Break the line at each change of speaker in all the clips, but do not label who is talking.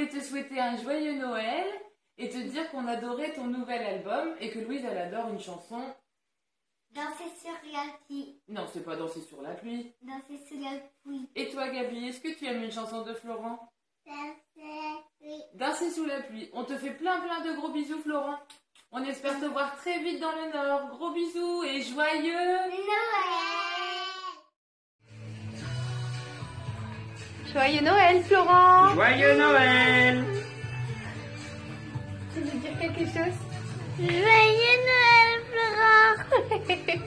voulait te souhaiter un joyeux Noël et te dire qu'on adorait ton nouvel album et que Louise, elle adore une chanson.
Danser sur la pluie.
Non, c'est pas danser sur la pluie.
Danser sous la pluie.
Et toi, Gabi, est-ce que tu aimes une chanson de Florent?
Danser.
Danser sous la pluie. On te fait plein plein de gros bisous, Florent. On espère te voir très vite dans le Nord. Gros bisous et joyeux
Noël.
Joyeux Noël, Florent
Joyeux Noël
Tu veux dire quelque chose?
Joyeux Noël, Florent.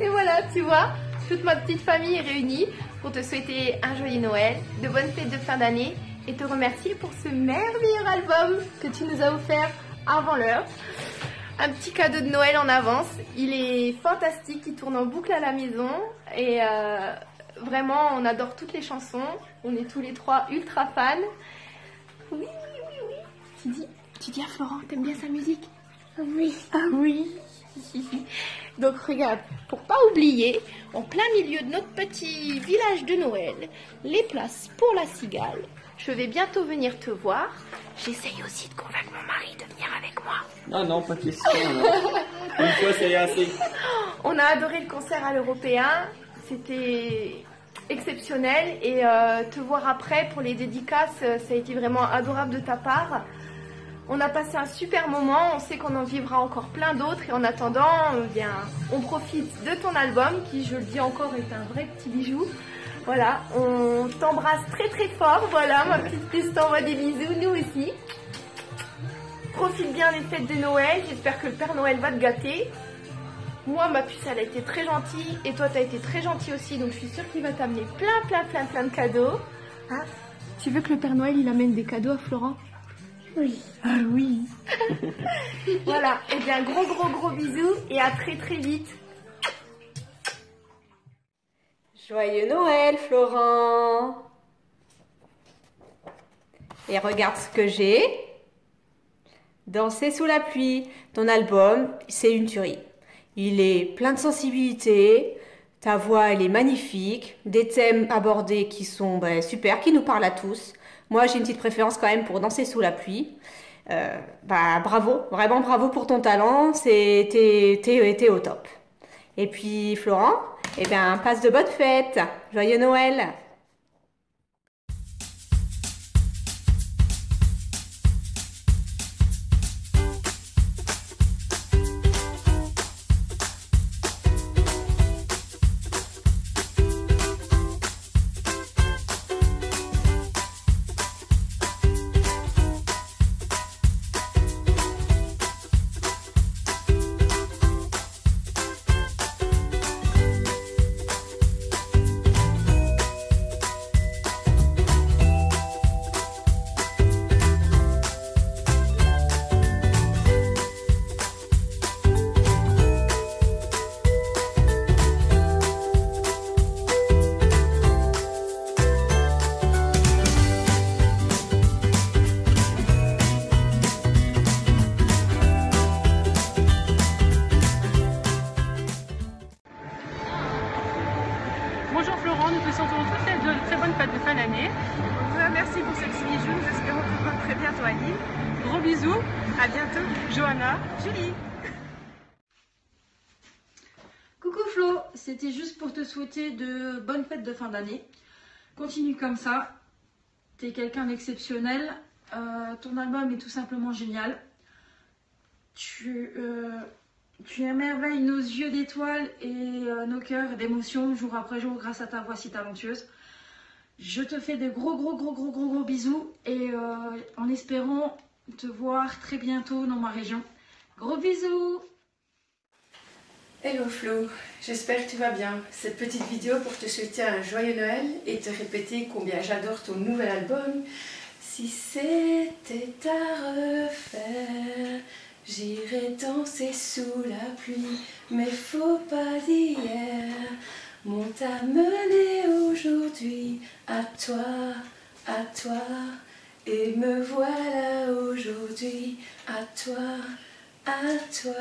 Et voilà, tu vois, toute ma petite famille est réunie pour te souhaiter un joyeux Noël, de bonnes fêtes de fin d'année et te remercier pour ce merveilleux album que tu nous as offert avant l'heure. Un petit cadeau de Noël en avance. Il est fantastique, il tourne en boucle à la maison et euh, vraiment on adore toutes les chansons. On est tous les trois ultra fans. Oui, oui, oui, oui. Tu dis, tu dis à Florent, t'aimes bien sa musique?
Oui.
ah oui. Donc regarde, pour pas oublier, en plein milieu de notre petit village de Noël, les places pour la cigale. Je vais bientôt venir te voir. J'essaye aussi de convaincre mon mari de venir avec moi.
Non, non, pas question. non. Une fois, c'est assez.
On a adoré le concert à l'Européen. C'était exceptionnel. Et euh, te voir après pour les dédicaces, euh, ça a été vraiment adorable de ta part. On a passé un super moment. On sait qu'on en vivra encore plein d'autres. Et en attendant, euh, bien, on profite de ton album qui, je le dis encore, est un vrai petit bijou. Voilà, on t'embrasse très très fort. Voilà, ma petite puce t'envoie des bisous, nous aussi. Profite bien des fêtes de Noël. J'espère que le Père Noël va te gâter. Moi, ma puce, elle a été très gentille. Et toi, t'as été très gentil aussi. Donc, je suis sûre qu'il va t'amener plein, plein, plein, plein de cadeaux. Hein tu veux que le Père Noël, il amène des cadeaux à Florent?
Oui.
Ah oui. voilà. Et bien, gros, gros, gros bisous. Et à très, très vite.
Joyeux Noël, Florent Et regarde ce que j'ai. Danser sous la pluie. Ton album, c'est une tuerie. Il est plein de sensibilité. Ta voix, elle est magnifique. Des thèmes abordés qui sont ben, super, qui nous parlent à tous. Moi, j'ai une petite préférence quand même pour Danser sous la pluie. Euh, bah, bravo, vraiment bravo pour ton talent. T'es, au top. Et puis, Florent, eh bien, passe de bonnes fêtes. Joyeux Noël.
Euh, Merci pour petits bijoux. Nous espérons te voir très bientôt à Lille.
Gros bisous,
À bientôt.
Johanna.
Julie.
Coucou Flo, c'était juste pour te souhaiter de bonnes fêtes de fin d'année. Continue comme ça. T'es quelqu'un d'exceptionnel. Euh, ton album est tout simplement génial. Tu, euh, émerveilles nos yeux d'étoiles et nos cœurs d'émotions jour après jour grâce à ta voix si talentueuse. Je te fais de gros gros gros gros gros gros bisous et euh, en espérant te voir très bientôt dans ma région. Gros bisous
Hello Flo, j'espère que tu vas bien. Cette petite vidéo pour te souhaiter un joyeux Noël et te répéter combien j'adore ton nouvel album. Si c'était à refaire, j'irais danser sous la pluie, mais faut pas d'hier m'ont amené aujourd'hui à toi, à toi, et me voilà aujourd'hui à toi, à toi,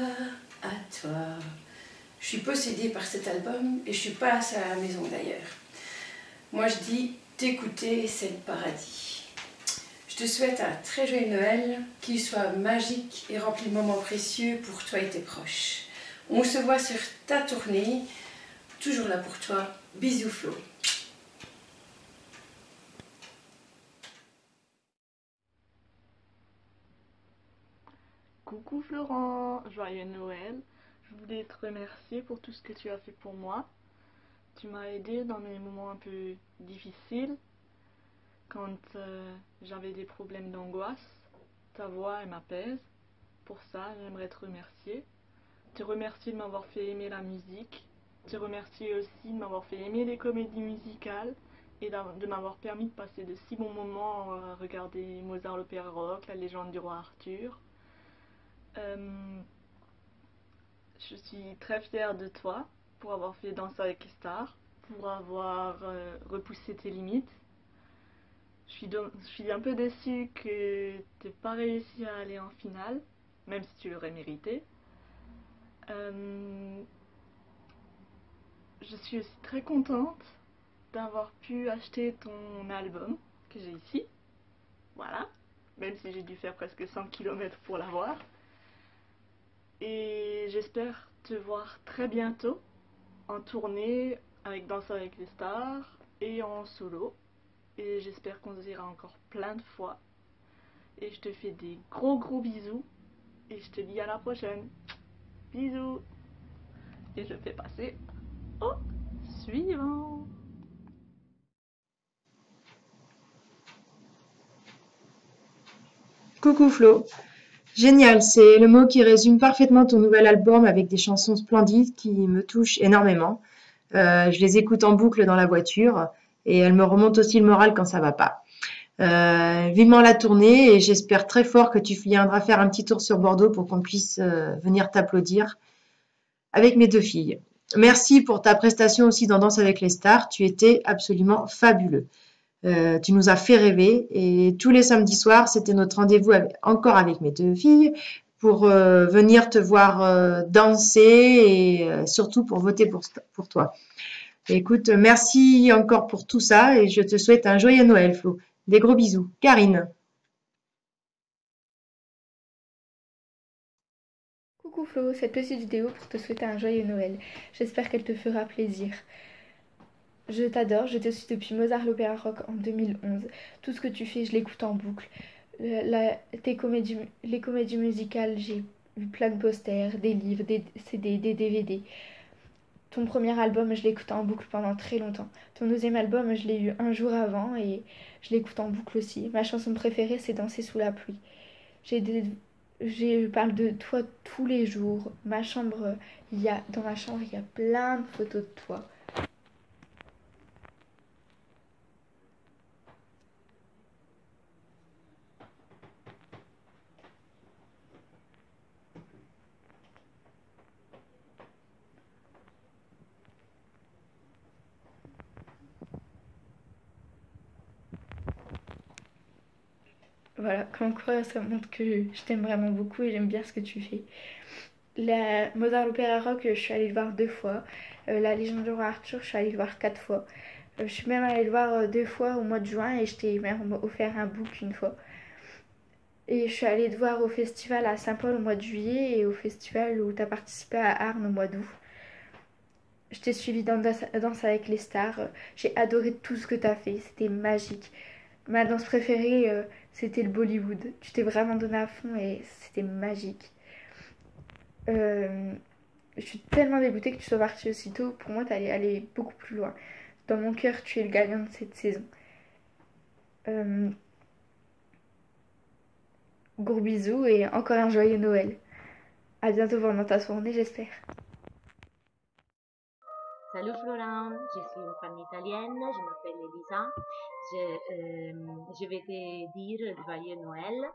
à toi. Je suis possédée par cet album et je suis pas à la maison d'ailleurs. Moi je dis T'écouter, c'est le paradis. Je te souhaite un très joyeux Noël, qu'il soit magique et rempli de moments précieux pour toi et tes proches. On se voit sur ta tournée, toujours là pour toi. Bisous Flo.
Coucou Florent, joyeux Noël. Je voulais te remercier pour tout ce que tu as fait pour moi. Tu m'as aidé dans mes moments un peu difficiles, quand euh, j'avais des problèmes d'angoisse. Ta voix, m'apaise. Pour ça, j'aimerais te remercier. Te remercier de m'avoir fait aimer la musique. Te remercier aussi de m'avoir fait aimer les comédies musicales et de m'avoir permis de passer de si bons moments à regarder Mozart l'opéra rock, la légende du roi Arthur. Euh, je suis très fière de toi pour avoir fait Danser avec les stars, pour avoir euh, repoussé tes limites. Je suis, je suis un peu déçue que tu n'aies pas réussi à aller en finale, même si tu l'aurais mérité. Euh, je suis aussi très contente d'avoir pu acheter ton album que j'ai ici. Voilà, même si j'ai dû faire presque 100 km pour l'avoir. Et j'espère te voir très bientôt en tournée avec Danse avec les stars et en solo. Et j'espère qu'on se verra encore plein de fois. Et je te fais des gros gros bisous. Et je te dis à la prochaine. Bisous. Et je fais passer suivant.
Coucou Flo. Génial, c'est le mot qui résume parfaitement ton nouvel album avec des chansons splendides qui me touchent énormément. Euh, je les écoute en boucle dans la voiture et elles me remontent aussi le moral quand ça va pas. Euh, vivement la tournée et j'espère très fort que tu viendras faire un petit tour sur Bordeaux pour qu'on puisse euh, venir t'applaudir avec mes deux filles. Merci pour ta prestation aussi dans Danse avec les stars. Tu étais absolument fabuleux. Euh, tu nous as fait rêver et tous les samedis soirs, c'était notre rendez-vous encore avec mes deux filles pour euh, venir te voir euh, danser et surtout pour voter pour, pour toi. Écoute, merci encore pour tout ça et je te souhaite un joyeux Noël, Flo. Des gros bisous. Karine.
Cette petite vidéo pour te souhaiter un joyeux Noël. J'espère qu'elle te fera plaisir. Je t'adore, je te suis depuis Mozart l'Opéra Rock en 2011. Tout ce que tu fais, je l'écoute en boucle. tes comédies, les comédies musicales, j'ai vu plein de posters, des livres, des CD, des DVD. Ton premier album, je l'écoute en boucle pendant très longtemps. Ton deuxième album, je l'ai eu un jour avant et je l'écoute en boucle aussi. Ma chanson préférée, c'est Danser sous la pluie. J'ai je parle de toi tous les jours. Ma chambre, y a dans ma chambre, il y a plein de photos de toi. Voilà, comme ça montre que je t'aime vraiment beaucoup et j'aime bien ce que tu fais. La Mozart l'Opéra Rock, je suis allée le voir deux fois. Euh, la Légende du roi Arthur, je suis allée le voir quatre fois. Euh, je suis même allée le voir euh, deux fois au mois de juin et je t'ai même offert un book une fois. Et je suis allée te voir au festival à Saint-Paul au mois de juillet et au festival où tu as participé à Arnes au mois d'août. Je t'ai suivi dans Danse avec les stars. J'ai adoré tout ce que tu as fait. C'était magique. Ma danse préférée, c'était le Bollywood. Tu t'es vraiment donné à fond et c'était magique. Euh, je suis tellement dégoûtée que tu sois partie aussitôt. Pour moi, t'allais aller beaucoup plus loin. Dans mon cœur, tu es le gagnant de cette saison. Euh, bisous et encore un joyeux Noël. À bientôt pendant ta tournée, j'espère.
Salut Florent, je suis une femme italienne, je m'appelle Elisa. Je, euh, je, vais te dire joyeux Noël,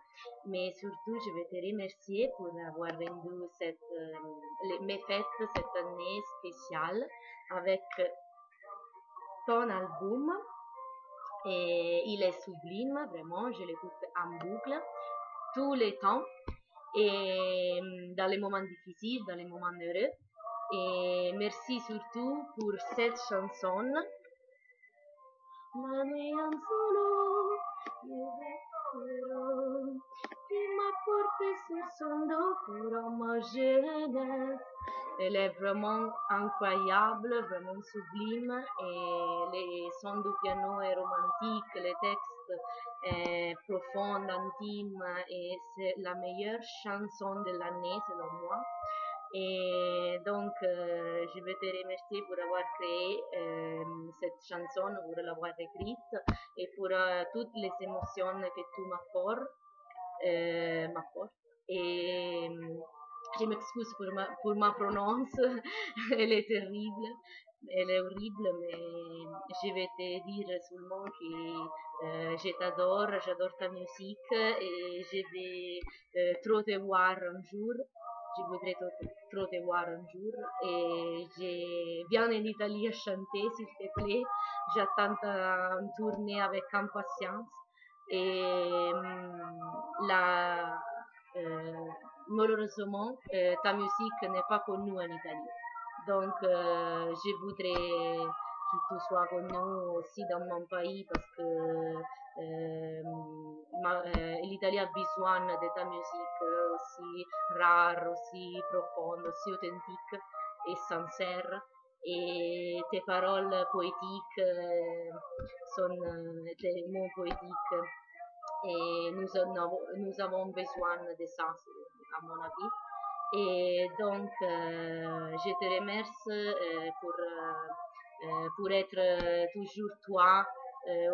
mais surtout je vais te remercier pour avoir cette, euh, mes fêtes cette année spéciale avec ton album. Et il est sublime, vraiment, je l'écoute en boucle tous les temps et dans les moments difficiles, dans les moments heureux. Et merci surtout pour cette chanson. solo, porté sur son dos pour. Elle est vraiment incroyable, vraiment sublime et les sons du piano est romantique, les textes est profond, intime et c'est la meilleure chanson de l'année selon moi. Et donc, euh, je veux te remercier pour avoir créé euh, cette chanson, pour l'avoir écrite et pour euh, toutes les émotions que tu m'apportes. et je m'excuse pour ma, pour ma prononce, elle est terrible, elle est horrible, mais je vais te dire seulement que je t'adore, j'adore ta musique et je vais trop te voir un jour je voudrais trop te voir un jour et je viens en Italie chanter s'il te plaît. J'attends une tournée avec impatience et mm, la, euh, malheureusement euh, ta musique n'est pas connue en Italie. Donc euh, je voudrais que tu sois connu aussi dans mon pays parce que l'Italie a besoin de ta musique aussi rare, aussi profonde, aussi authentique et sincère. Et tes paroles poétiques sont des mots poétiques et nous, nous avons besoin de ça, à mon avis. Et donc, je te remercie pour, pour être toujours toi,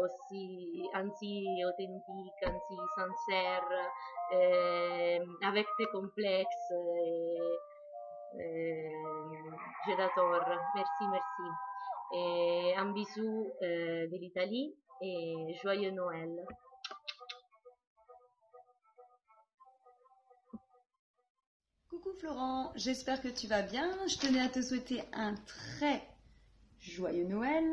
aussi ainsi authentique, ainsi sincère, avec tes complexes. je t'adore. Merci, merci. Et un bisou de l'Italie et joyeux Noël.
Coucou Florent, j'espère que tu vas bien. Je tenais à te souhaiter un très joyeux Noël.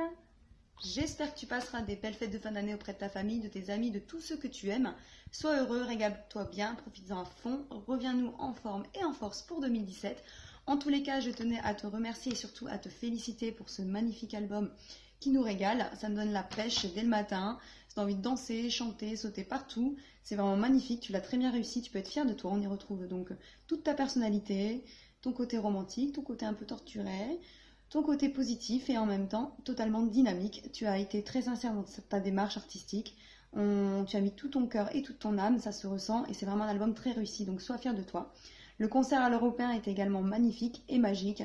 J'espère que tu passeras des belles fêtes de fin d'année auprès de ta famille, de tes amis, de tous ceux que tu aimes. Sois heureux, régale-toi bien, profites-en à fond. Reviens-nous en forme et en force pour 2017. En tous les cas, je tenais à te remercier et surtout à te féliciter pour ce magnifique album qui nous régale. Ça me donne la pêche dès le matin. J'ai envie de danser, chanter, sauter partout. C'est vraiment magnifique. Tu l'as très bien réussi. Tu peux être fier de toi. On y retrouve donc toute ta personnalité, ton côté romantique, ton côté un peu torturé, ton côté positif et en même temps totalement dynamique. Tu as été très sincère dans ta démarche artistique. tu as mis tout ton cœur et toute ton âme, ça se ressent et c'est vraiment un album très réussi, donc sois fier de toi. Le concert à l'Européen était également magnifique et magique.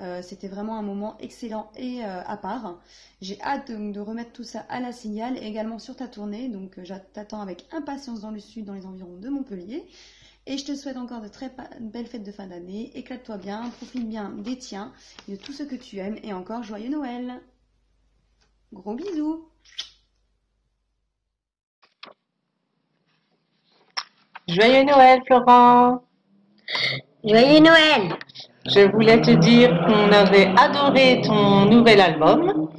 Euh, c'était vraiment un moment excellent et euh, à part. J'ai hâte de, remettre tout ça à la signal et également sur ta tournée, donc euh, j'attends avec impatience dans le sud, dans les environs de Montpellier. Et je te souhaite encore de très belles fêtes de fin d'année. Éclate-toi bien, profite bien des tiens et de tout ce que tu aimes. Et encore joyeux Noël. Gros bisous.
Joyeux Noël, Florent.
Joyeux Noël.
Je voulais te dire qu'on avait adoré ton nouvel album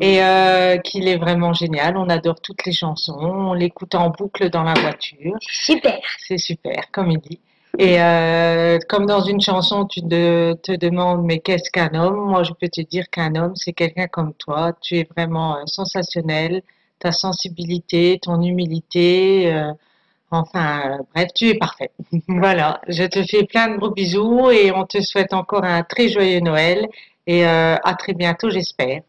et euh, qu'il est vraiment génial. On adore toutes les chansons, on l'écoute en boucle dans la voiture.
Super.
C'est super, comme il dit. Et euh, comme dans une chanson, tu te, demandes mais qu'est-ce qu'un homme? Moi, je peux te dire qu'un homme, c'est quelqu'un comme toi. Tu es vraiment euh, sensationnel. Ta sensibilité, ton humilité. Enfin, bref, tu es parfait. voilà, je te fais plein de gros bisous et on te souhaite encore un très joyeux Noël et euh, à très bientôt, j'espère.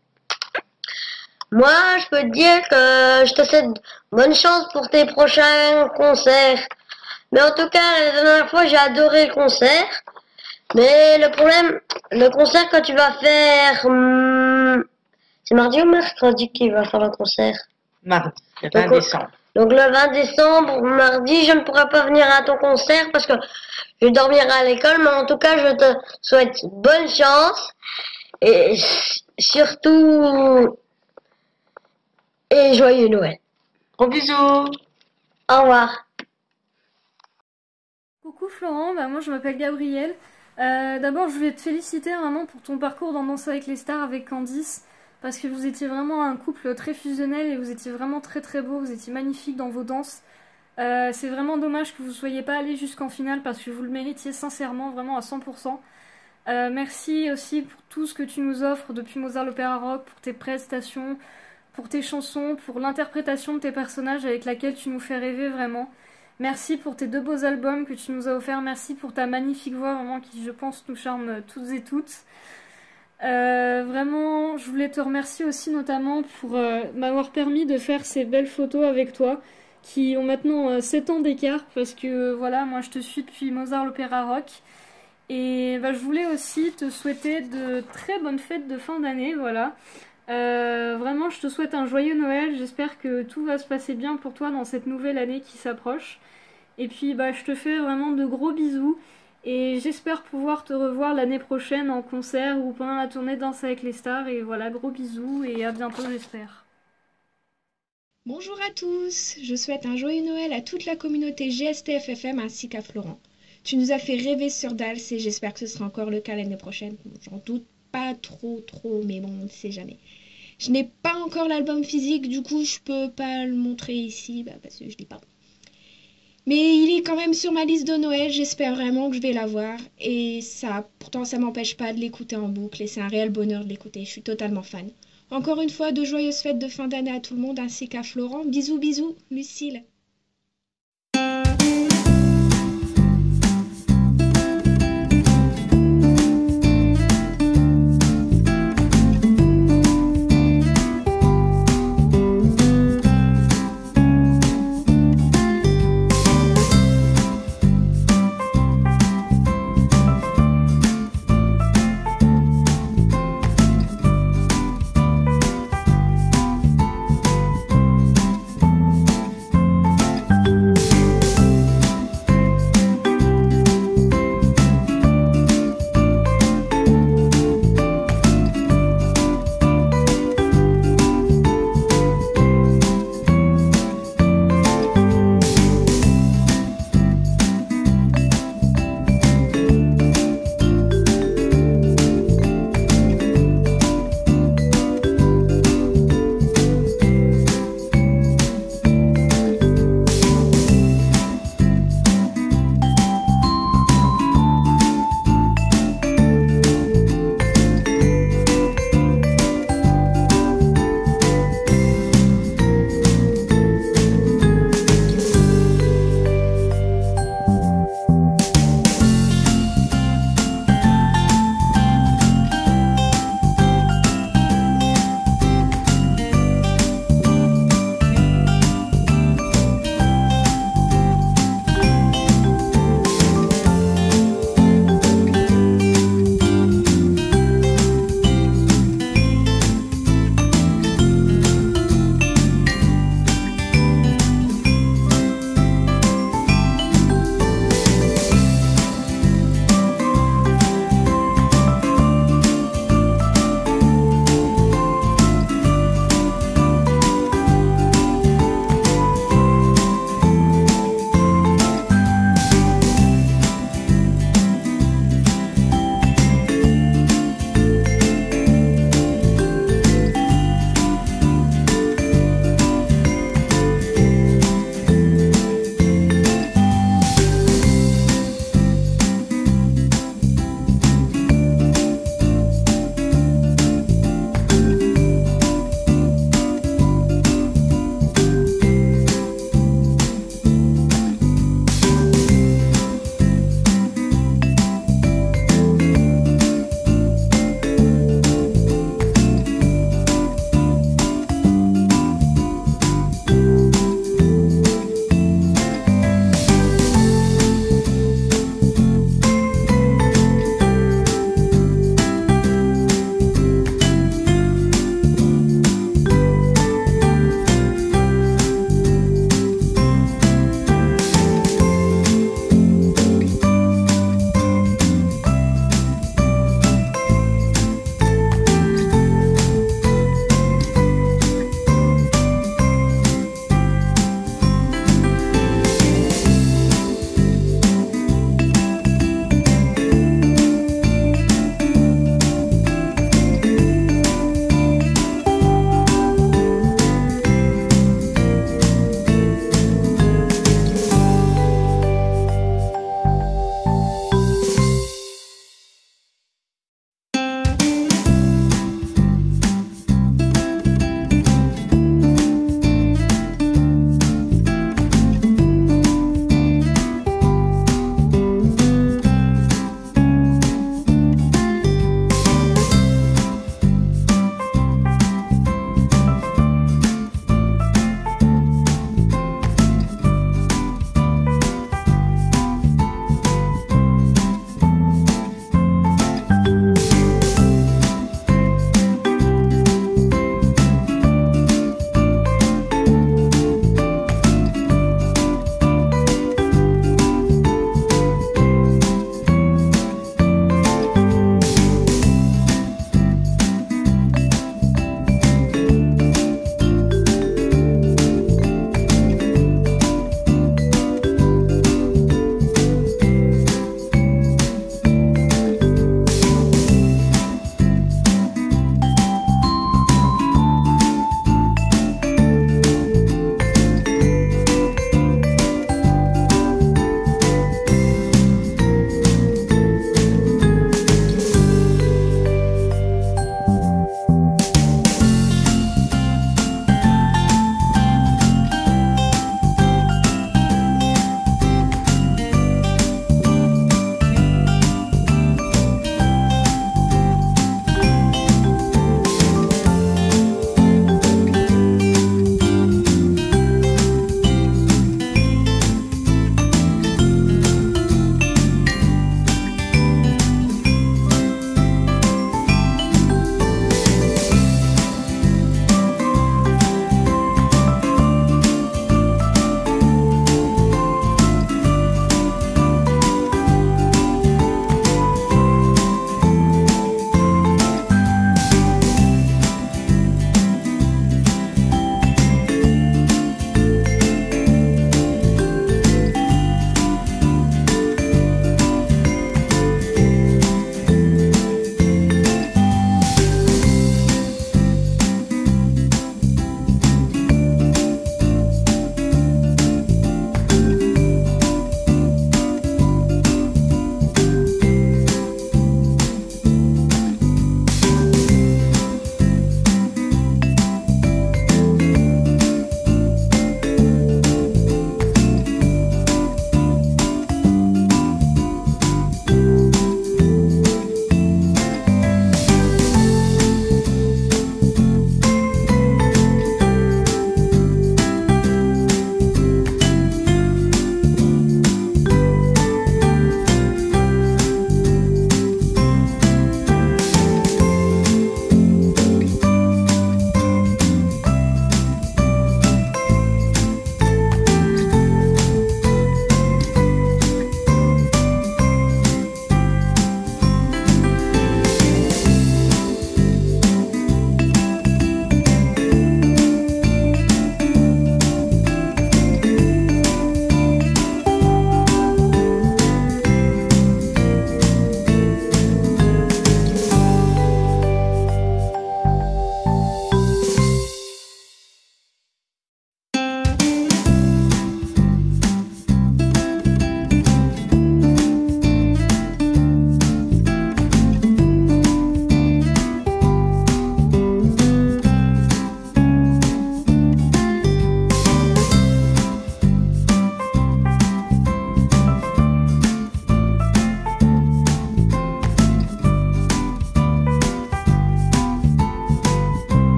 Moi, je peux te dire que je te souhaite bonne chance pour tes prochains concerts. Mais en tout cas, la dernière fois, j'ai adoré le concert. Mais le problème, le concert que tu vas faire, hmm, c'est mardi ou mercredi qu'il va faire le concert?
Mardi, le 20 décembre.
Donc le 20 décembre, mardi, je ne pourrai pas venir à ton concert parce que je dormirai à l'école, mais en tout cas, je te souhaite bonne chance et surtout et joyeux Noël.
Gros bisous.
Au revoir.
Coucou Florent, bah, moi je m'appelle Gabrielle. Euh, d'abord, je voulais te féliciter vraiment pour ton parcours dans Danse avec les stars avec Candice parce que vous étiez vraiment un couple très fusionnel et vous étiez vraiment très très beau, vous étiez magnifique dans vos danses. Euh, c'est vraiment dommage que vous ne soyez pas allé jusqu'en finale parce que vous le méritiez sincèrement, vraiment à 100%. Euh, merci aussi pour tout ce que tu nous offres depuis Mozart l'Opéra Rock, pour tes prestations, pour tes chansons, pour l'interprétation de tes personnages avec laquelle tu nous fais rêver vraiment. Merci pour tes deux beaux albums que tu nous as offerts. Merci pour ta magnifique voix, vraiment, qui, je pense, nous charme toutes et toutes. Euh, vraiment, je voulais te remercier aussi notamment pour euh, m'avoir permis de faire ces belles photos avec toi, qui ont maintenant 7 ans d'écart, parce que voilà, moi je te suis depuis Mozart l'Opéra Rock. Et bah, je voulais aussi te souhaiter de très bonnes fêtes de fin d'année, voilà. Euh, vraiment, je te souhaite un joyeux Noël. J'espère que tout va se passer bien pour toi dans cette nouvelle année qui s'approche. Et puis, bah, je te fais vraiment de gros bisous. Et j'espère pouvoir te revoir l'année prochaine en concert ou pendant la tournée Danse avec les stars. Et voilà, gros bisous et à bientôt, j'espère.
Bonjour à tous, je souhaite un joyeux Noël à toute la communauté GSTFFM ainsi qu'à Florent. Tu nous as fait rêver sur Dals et j'espère que ce sera encore le cas l'année prochaine. J'en doute pas trop trop, mais bon, on ne sait jamais. Je n'ai pas encore l'album physique, du coup je peux pas le montrer ici bah, parce que je lis pas. Mais il est quand même sur ma liste de Noël, j'espère vraiment que je vais l'avoir. Et ça, pourtant, ça m'empêche pas de l'écouter en boucle et c'est un réel bonheur de l'écouter. Je suis totalement fan. Encore une fois, de joyeuses fêtes de fin d'année à tout le monde ainsi qu'à Florent. Bisous, bisous, Lucille.